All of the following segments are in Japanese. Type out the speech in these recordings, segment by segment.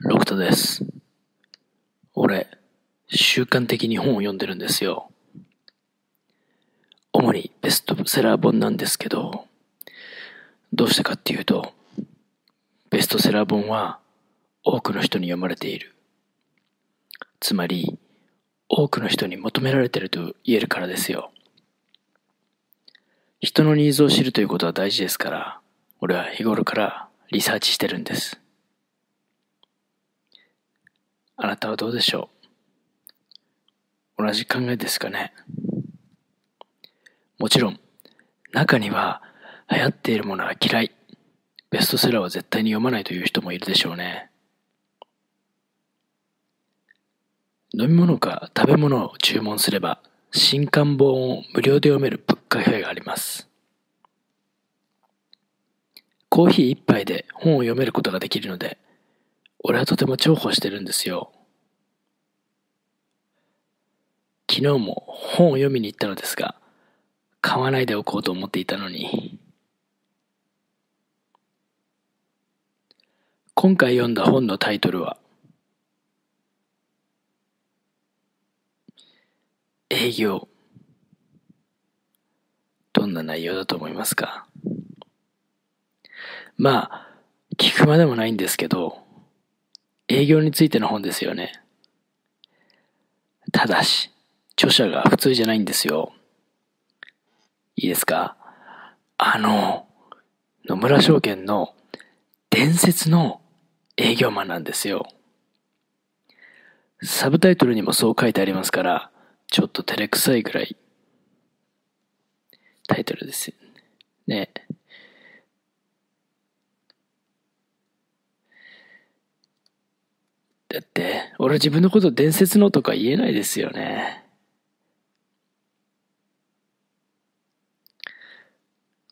ロクタです。俺、習慣的に本を読んでるんですよ。主にベストセラー本なんですけど、どうしてかっていうと、ベストセラー本は多くの人に読まれている。つまり、多くの人に求められていると言えるからですよ。人のニーズを知るということは大事ですから、俺は日頃からリサーチしてるんです。あなたはどうでしょう？同じ考えですかね？もちろん、中には流行っているものは嫌い、ベストセラーは絶対に読まないという人もいるでしょうね。飲み物か食べ物を注文すれば、新刊本を無料で読めるブックカフェがあります。コーヒー一杯で本を読めることができるので、俺はとても重宝してるんですよ。昨日も本を読みに行ったのですが、買わないでおこうと思っていたのに。今回読んだ本のタイトルは、営業。どんな内容だと思いますか？まあ、聞くまでもないんですけど、営業についての本ですよね。ただし、著者が普通じゃないんですよ。いいですか？あの、野村証券の伝説の営業マンなんですよ。サブタイトルにもそう書いてありますから、ちょっと照れくさいぐらいタイトルですよね。だって、俺自分のこと伝説のとか言えないですよね。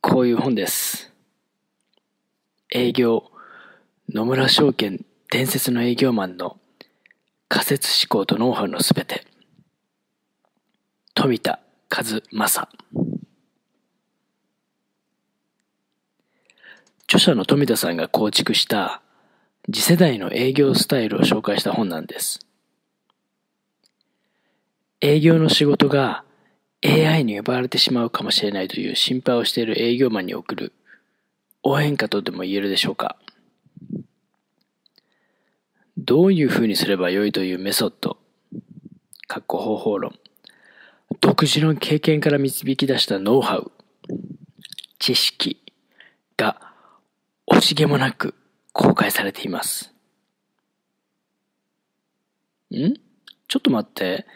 こういう本です。営業、野村証券伝説の営業マンの仮説思考とノウハウのすべて。富田和正。著者の富田さんが構築した次世代の営業スタイルを紹介した本なんです。営業の仕事が AI に奪われてしまうかもしれないという心配をしている営業マンに送る応援歌とでも言えるでしょうか。どういうふうにすればよいというメソッド、かっこ方法論、独自の経験から導き出したノウハウ、知識が惜しげもなく公開されています。ん？ちょっと待って。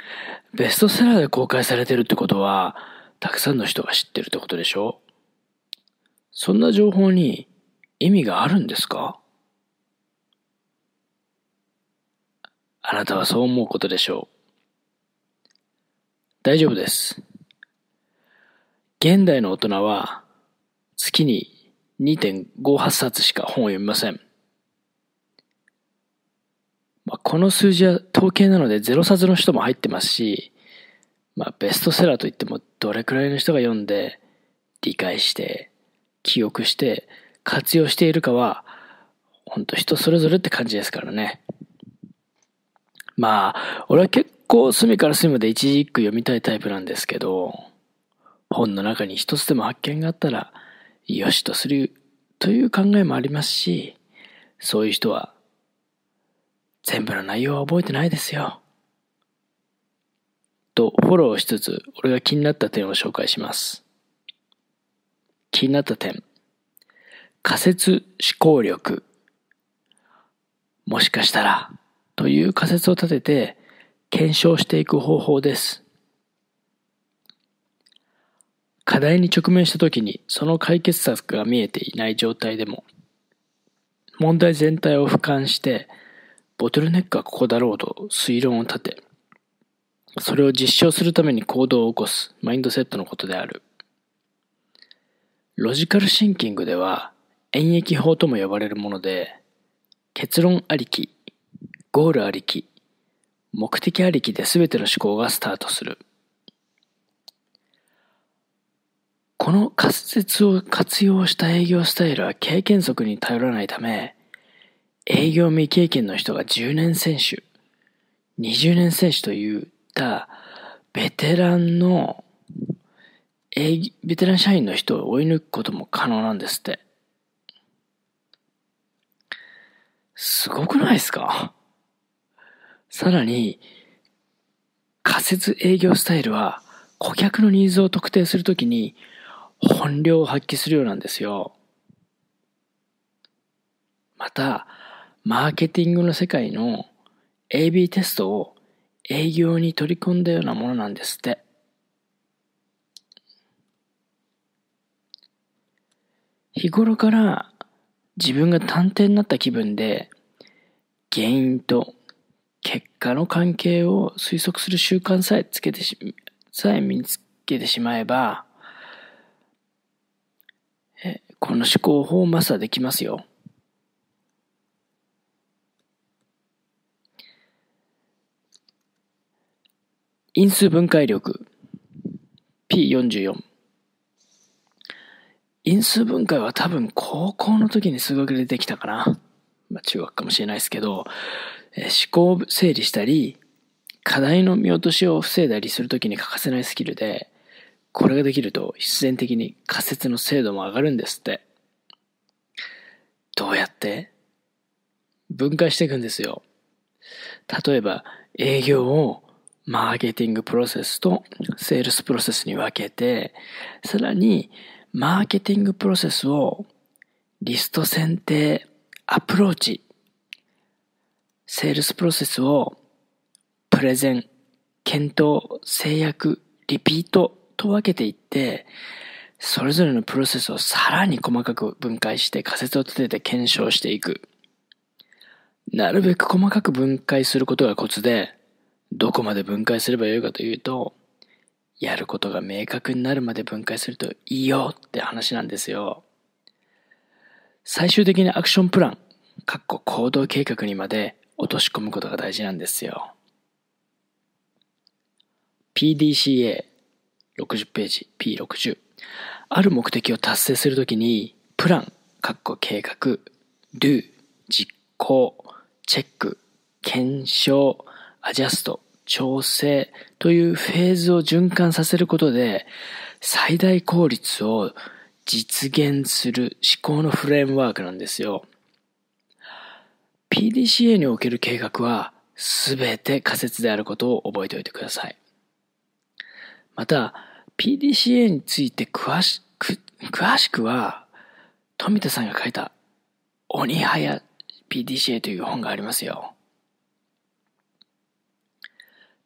ベストセラーで公開されてるってことは、たくさんの人が知ってるってことでしょ？そんな情報に意味があるんですか？あなたはそう思うことでしょう。大丈夫です。現代の大人は月に2.58冊しか本を読みません。まあ、この数字は統計なのでゼロ冊の人も入ってますし、まあ、ベストセラーといってもどれくらいの人が読んで理解して記憶して活用しているかは本当人それぞれって感じですからね。まあ、俺は結構隅から隅まで一字一句読みたいタイプなんですけど、本の中に一つでも発見があったら、よしとするという考えもありますし、そういう人は全部の内容は覚えてないですよ。とフォローしつつ、俺が気になった点を紹介します。気になった点。仮説思考力。もしかしたら、という仮説を立てて検証していく方法です。課題に直面した時にその解決策が見えていない状態でも問題全体を俯瞰してボトルネックはここだろうと推論を立てそれを実証するために行動を起こすマインドセットのことである。ロジカルシンキングでは演繹法とも呼ばれるもので結論ありきゴールありき目的ありきで全ての思考がスタートする。この仮説を活用した営業スタイルは経験則に頼らないため、営業未経験の人が10年選手、20年選手といったベテランのベテラン社員の人を追い抜くことも可能なんですって。すごくないですか？さらに、仮説営業スタイルは顧客のニーズを特定するときに本領を発揮するようなんですよ。また、マーケティングの世界の AB テストを営業に取り込んだようなものなんですって。日頃から自分が探偵になった気分で原因と結果の関係を推測する習慣さえつけてし、さえ身につけてしまえば、えこの思考法をマスターできますよ。因数分解力 P44 因数分解は多分高校の時に数学でできたかな。まあ中学かもしれないですけど、え思考を整理したり、課題の見落としを防いだりするときに欠かせないスキルで、これができると必然的に仮説の精度も上がるんですって。どうやって？分解していくんですよ。例えば、営業をマーケティングプロセスとセールスプロセスに分けて、さらにマーケティングプロセスをリスト選定、アプローチ、セールスプロセスをプレゼン、検討、制約、リピートと分けていって、それぞれのプロセスをさらに細かく分解して仮説を立てて検証していく。なるべく細かく分解することがコツで、どこまで分解すればよいかというと、やることが明確になるまで分解するといいよって話なんですよ。最終的にアクションプラン、かっこ行動計画にまで落とし込むことが大事なんですよ。PDCA60 ページ P60 ある目的を達成するときにプラン、かっこ計画、do、実行、チェック、検証、アジャスト、調整というフェーズを循環させることで最大効率を実現する思考のフレームワークなんですよ。PDCA における計画は全て仮説であることを覚えておいてください。また、PDCA について詳しく、詳しくは、富田さんが書いた鬼早 PDCA という本がありますよ。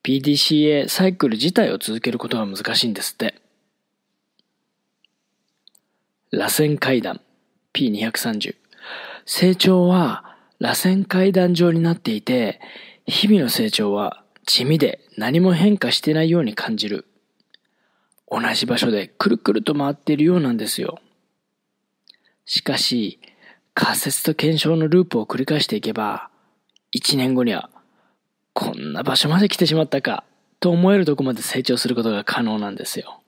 PDCA サイクル自体を続けることが難しいんですって。螺旋階段 P230 成長は螺旋階段状になっていて、日々の成長は地味で何も変化してないように感じる。同じ場所でくるくると回っているようなんですよ。しかし、仮説と検証のループを繰り返していけば、一年後にはこんな場所まで来てしまったか、と思えるとこまで成長することが可能なんですよ。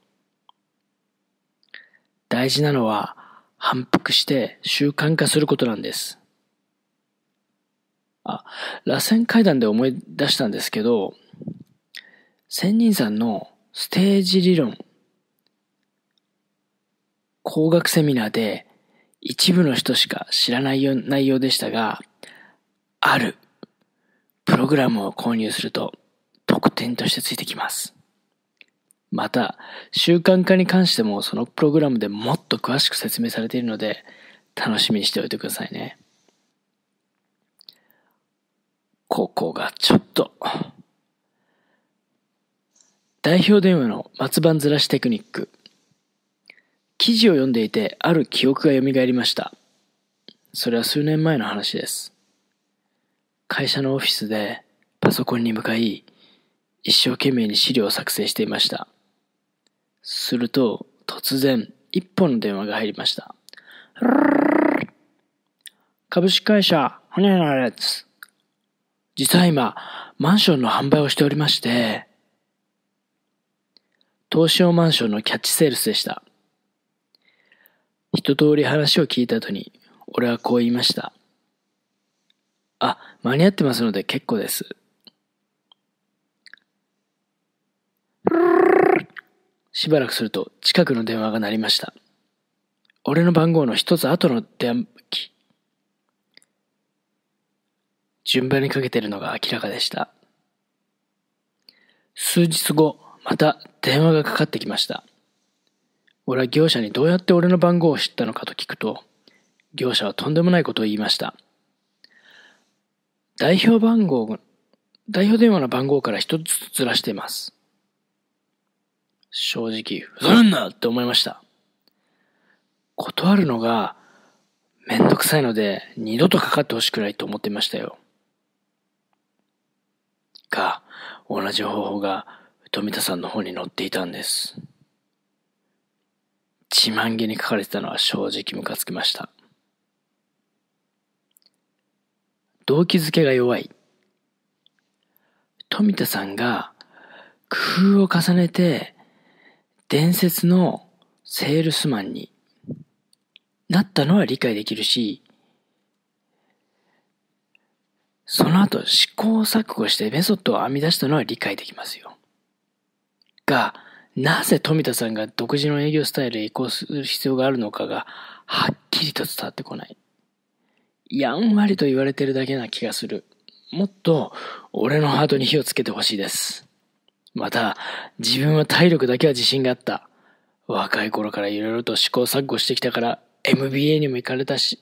大事なのは、反復して習慣化することなんです。あ、螺旋階段で思い出したんですけど、仙人さんのステージ理論、工学セミナーで一部の人しか知らない内容でしたが、あるログラムを購入すると特典としてついてきます。また、習慣化に関してもそのプログラムでもっと詳しく説明されているので、楽しみにしておいてくださいね。ここがちょっと。代表電話の松番ずらしテクニック。記事を読んでいて、ある記憶が蘇りました。それは数年前の話です。会社のオフィスでパソコンに向かい、一生懸命に資料を作成していました。すると、突然、一本の電話が入りました。株式会社、ホニャラレッツ。実は今、マンションの販売をしておりまして、東証マンションのキャッチセールスでした。一通り話を聞いた後に、俺はこう言いました。あ、間に合ってますので結構です。しばらくすると近くの電話が鳴りました。俺の番号の一つ後の電話機。順番にかけてるのが明らかでした。数日後、また電話がかかってきました。俺は業者にどうやって俺の番号を知ったのかと聞くと、業者はとんでもないことを言いました。代表番号、代表電話の番号から一つずつずらしています。正直、ふざるんなって思いました。断るのがめんどくさいので二度とかかってほしくないと思っていましたよ。が、同じ方法が富田さんの方に載っていたんです。自慢げに書かれてたのは正直ムカつきました。動機づけが弱い。富田さんが工夫を重ねて伝説のセールスマンになったのは理解できるし、その後試行錯誤してメソッドを編み出したのは理解できますよ。が、なぜ富田さんが独自の営業スタイルへ移行する必要があるのかがはっきりと伝わってこない。やんわりと言われてるだけな気がする。もっと俺のハートに火をつけてほしいです。また、自分は体力だけは自信があった。若い頃から色々と試行錯誤してきたから MBA にも行かれたし、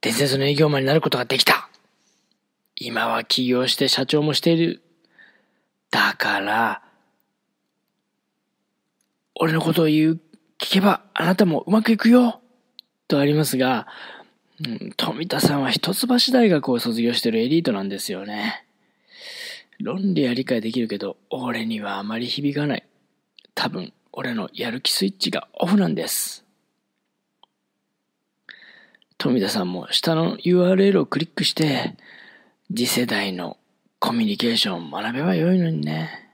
伝説の営業マンになることができた。今は起業して社長もしている。だから、俺のことを言う、聞けばあなたもうまくいくよとありますが、富田さんは一橋大学を卒業してるエリートなんですよね。論理は理解できるけど、俺にはあまり響かない。多分、俺のやる気スイッチがオフなんです。富田さんも下の URL をクリックして、次世代のコミュニケーションを学べばよいのにね。